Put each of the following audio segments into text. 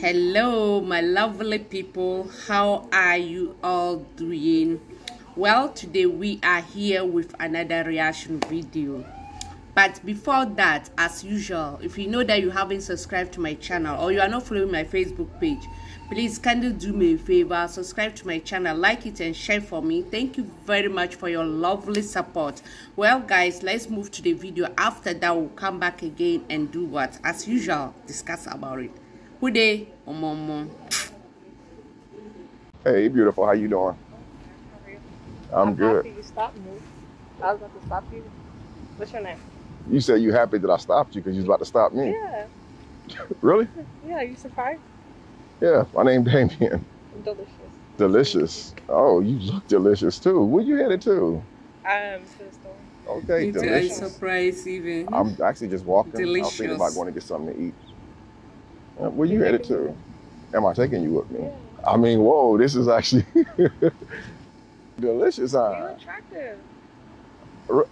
Hello, my lovely people. How are you all doing? Well, today we are here with another reaction video. But before that, as usual, if you know that you haven't subscribed to my channel or you are not following my Facebook page, please kindly do me a favor, subscribe to my channel, like it and share for me. Thank you very much for your lovely support. Well, guys, let's move to the video. After that, we'll come back again and do what? As usual, discuss about it. Good day, Omomo. Hey, beautiful. How you doing? I'm good. Happy you stopped me. I was about to stop you. What's your name? You said you happy that I stopped you because you was about to stop me. Yeah. Really? Yeah, you surprised? Yeah. My name Damien. Delicious. Delicious. Oh, you look delicious too. Where you headed to? Um, to the store. Okay, Me too, I'm delicious. surprised even. I'm actually just walking. Delicious. I was thinking Delicious. about going to get something to eat. Uh, Where you headed to? Am I taking you with me? Yeah. I mean, whoa, this is actually delicious, You're huh? attractive.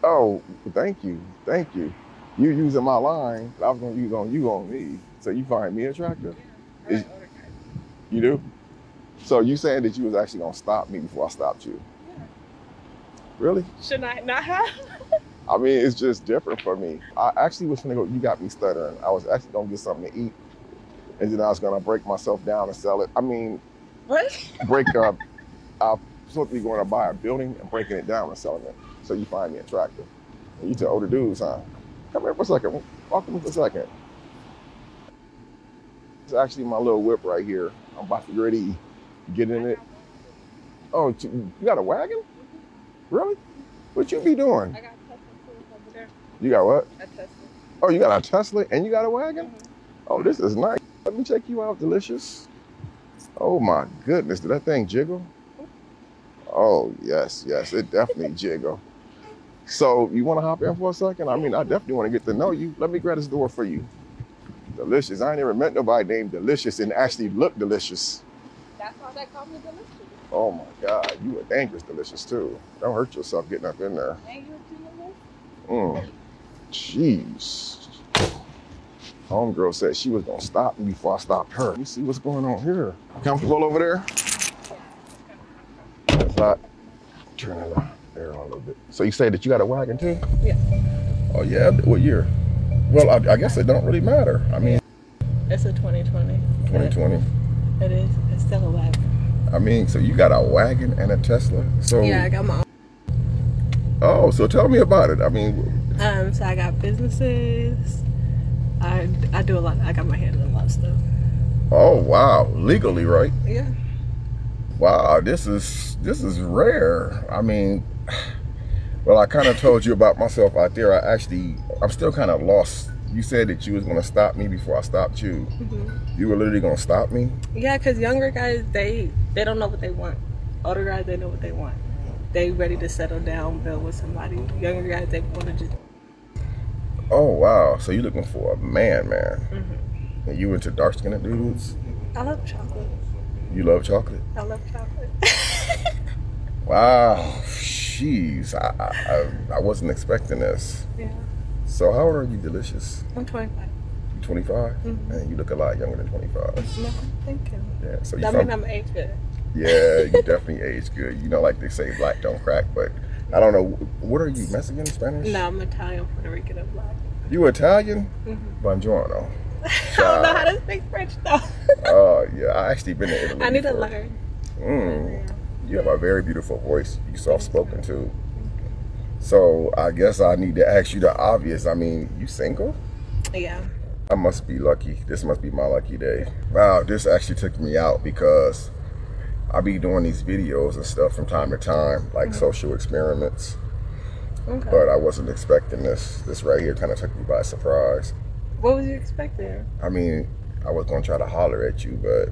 Oh, thank you, thank you. You using my line, I was gonna use on you on me. So you find me attractive? Is- Right. You do? So you saying that you was actually gonna stop me before I stopped you? Really? Should I not have? I mean, it's just different for me. I actually was gonna go. You got me stuttering. I was actually gonna get something to eat, and then I was gonna break myself down and sell it. I mean, What? break up. I'm supposed to be going to buy a building and breaking it down and selling it. So you find me attractive. And you tell older dudes, huh? Come here for a second. Walk with me for a second. It's actually my little whip right here. I'm about to get ready get in it. Oh, you got a wagon? Really? What you be doing? I got Tesla over there. You got what? A Tesla. Oh, you got a Tesla and you got a wagon? Mm-hmm. Oh, this is nice. Let me check you out, delicious. Oh my goodness, did that thing jiggle? Oh yes, yes, it definitely jiggle. So you want to hop in for a second? I mean, I definitely want to get to know you. Let me grab this door for you. Delicious. I ain't never met nobody named Delicious and actually look delicious. That's why they call me delicious. Oh my God, you are dangerous delicious too. Don't hurt yourself getting up in there. A delicious? Mm. Jeez. Homegirl said she was gonna stop me before I stopped her. Let me see what's going on here. Comfortable over there? If not, turn it on there a little bit. So you say that you got a wagon too? Yeah. Oh yeah. What year? Well, I, I guess it don't really matter. I mean, It's a 2020. 2020. It is. It's still a wagon. I mean, so you got a wagon and a Tesla. So Yeah, I got my Own. oh, so tell me about it. I mean, Um, so I got businesses. I, I do a lot. I got my hands in a lot of stuff. oh wow, legally, right? Yeah. Wow, this is this is rare. I mean, well, I kind of told you about myself out there. I actually, I'm still kind of lost. You said that you was gonna stop me before I stopped you. Mhm. You were literally gonna stop me. Yeah, because younger guys, they they don't know what they want. Older guys, they know what they want. They ready to settle down, build with somebody. Younger guys, they want to just. Oh wow, so you're looking for a man, man? Mhm. And you into dark skinned dudes? I love chocolate. You love chocolate? I love chocolate. Wow, jeez, I I, I wasn't expecting this. yeah, So how old are you, delicious? I'm 25. You 25? Mhm. Man, you look a lot younger than 25. No, thank you. Yeah, so you That means I'm age good. Yeah, you definitely age good. You know, like they say, black don't crack. But I don't know. What are you, Mexican, Spanish? No, I'm Italian, Puerto Rican, and black. You Italian? Mhm. Buongiorno. I don't know how to speak French though. Oh, yeah. I actually been to Italy. I need to before. learn. Mm, you have a very beautiful voice. You soft spoken too. So I guess I need to ask you the obvious. I mean, you single? Yeah. I must be lucky. This must be my lucky day. Wow, this actually took me out because I be doing these videos and stuff from time to time, like social experiments. Okay. But I wasn't expecting this. This right here kind of took me by surprise. what was you expecting? I mean, I was gonna try to holler at you, but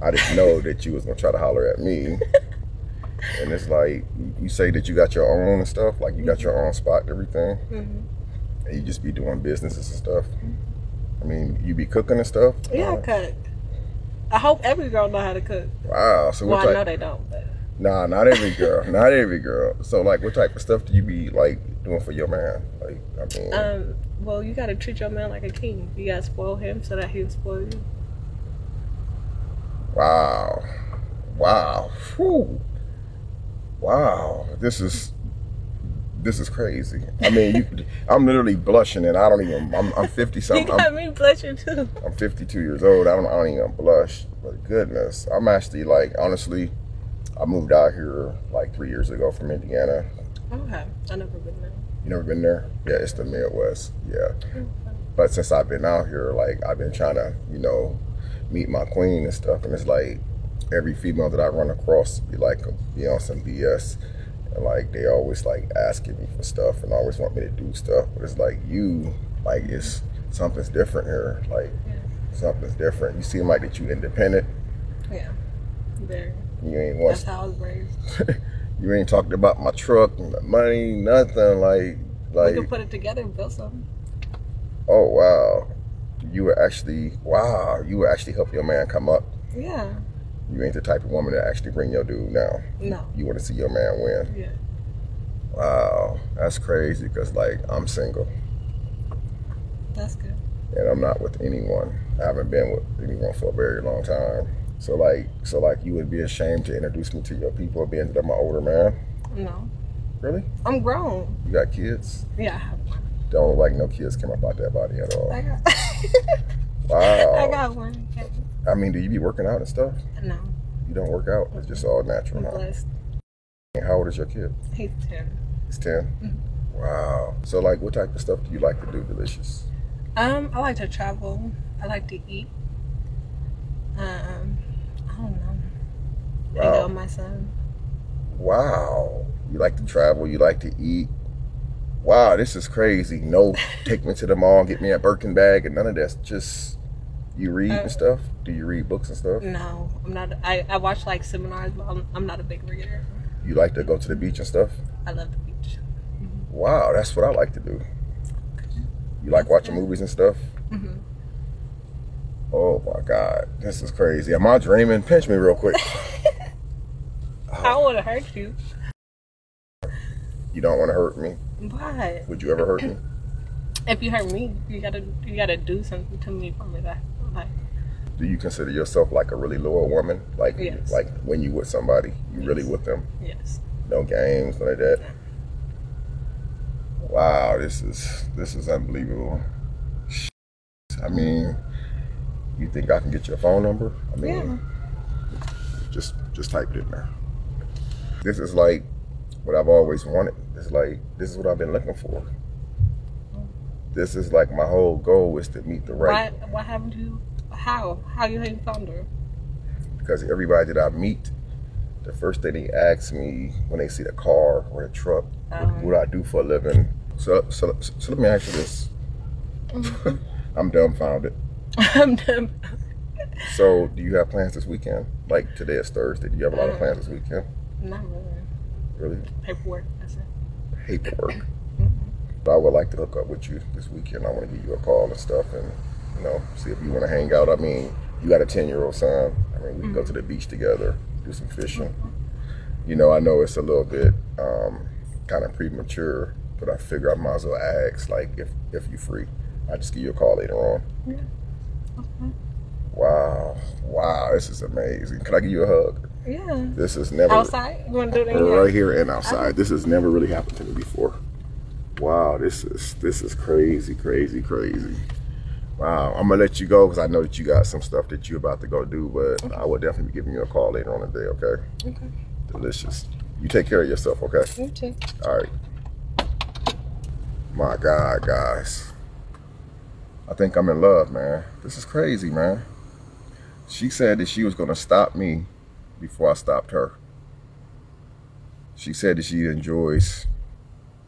I didn't know that you was gonna try to holler at me. and it's like you- say that you got your own and stuff, like you got your own spot and everything, hmm and you just be doing businesses and stuff. I mean, you be cooking and stuff. Yeah, I Uh, cook. I hope every girl know how to cook. Wow. So Well, I know they don't, but Nah, not every girl. not every girl. So like, what type of stuff do you be like doing for your man? Like, I mean, um, well, you gotta treat your man like a king. You gotta spoil him so that he'll spoil you. Wow. Wow. Whew. Wow. This is this is crazy. I mean, you, I'm literally blushing, and I don't even. I'm, I'm 50 You something. got I'm, me blushing too. I'm 52 years old. I don't. I don't even blush. But goodness, I'm actually like honestly, I moved out here like three years ago from Indiana. Okay, I never been there. You never been there? Yeah, it's the Midwest. Yeah. Mm-hmm. But since I've been out here, like I've been trying to, you know, meet my queen and stuff, and it's like every female that I run across be like be on some BS. And like they always like asking me for stuff and always want me to do stuff. But it's like you, like it's something's different here. Like Yeah. something's different. You seem like that you independent. Yeah, very. You ain't That's want how I was raised. you ain't talked about my truck and the money, nothing. Like we like could put it together and build something. oh wow. You were actually wow, you were actually help your man come up. Yeah. You ain't the type of woman that actually bring your dude down. No. You want to see your man win. Yeah. Wow, that's crazy. Cause like I'm single That's good. and I'm not with anyone. I haven't been with anyone for a very long time. So like, so like, you would be ashamed to introduce me to your people, being that I'm an older man. No. Really? I'm grown. You got kids? Yeah, I have one. Don't like no kids came up out that body at all. I got. Wow. I got one. I mean, do you be working out and stuff? No, You don't work out. It's just all I'm natural. Huh? blessed. How old is your kid? He's ten. It's 10 Wow. So like, what type of stuff do you like to do, Delicious? Um, I like to travel. I like to eat. Um, I don't know. Hang out Wow. my son. Wow. You like to travel. You like to eat. Wow, this is crazy. No, take me to the mall, get me a Birkin bag, and none of that. Just you read Uh, and stuff. Do you read books and stuff? No, I'm not. I, I watch like seminars, but I'm, I'm not a big reader. You like to go to the beach and stuff. I love the beach. Wow, that's what I like to do. You like watching movies and stuff. hmm Oh my God, this is crazy. Am I dreaming? Pinch me real quick. I don't want to hurt you, You don't want to hurt me. but Would you ever hurt me? if you hurt me, you gotta you gotta do something to me for me that Do you consider yourself like a really loyal woman? Like, Yes. like when you with somebody, you really with them. yes. No games, none of that. Wow, this is this is unbelievable. I mean, you think I can get your phone number? I mean, just just type it in there. This is like what I've always wanted. It's like this is what I've been looking for. This is like my whole goal is to meet the right Why why haven't you? How how you ain't found her? because everybody that I meet, the first thing they ask me when they see the car or the truck, what, Um. what I do for a living. So, so, so let me ask you this. I'm dumbfounded. I'm dumb. So, do you have plans this weekend? Like today is Thursday. Do you have a lot of plans this weekend? Not really. Really? Paperwork. That's it. Paperwork. I would like to hook up with you this weekend. I want to give you a call and stuff, and you know, see if you want to hang out. I mean, you got a ten year old son. I mean, we can go to the beach together, do some fishing. You know, I know it's a little bit um, kind of premature, but I figure I might as well ask, like, if if you're free, I'll just give you a call later on. Yeah. Okay. Wow, wow, this is amazing. Can I give you a hug? Yeah. This is never Outside? You want to do it right here and outside. This has never really happened to me before. Wow, this is this is crazy, crazy, crazy. Wow, I'm gonna let you go because I know that you got some stuff that you're about to go do, but I will definitely be giving you a call later on the day. Okay, Okay. delicious. You take care of yourself. Okay. You too. All right. My God, guys. I think I'm in love, man. This is crazy, man. She said that she was going to stop me before I stopped her. She said that she enjoys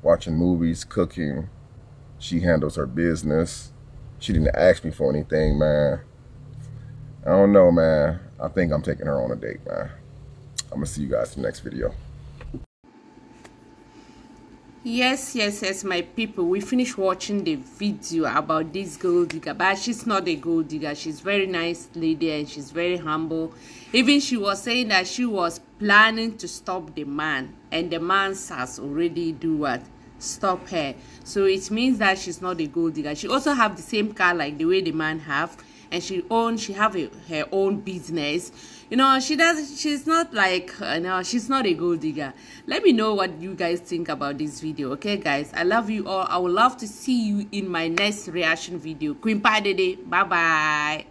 watching movies, cooking. She handles her business. She didn't ask me for anything, man. I don't know, man. I think I'm taking her on a date, man. I'm going to see you guys in the next video. Yes, yes, yes, my people. We finished watching the video about this gold digger, but she's not a gold digger. She's very nice lady and she's very humble. Even she was saying that she was planning to stop the man, and the man has already do what? Stop her. So it means that she's not a gold digger. She also have the same car like the way the man have, and she own she have a, her own business you know she does she's not like uh, no she's not a gold digger let me know what you guys think about this video okay guys i love you all i would love to see you in my next reaction video queen Day. bye bye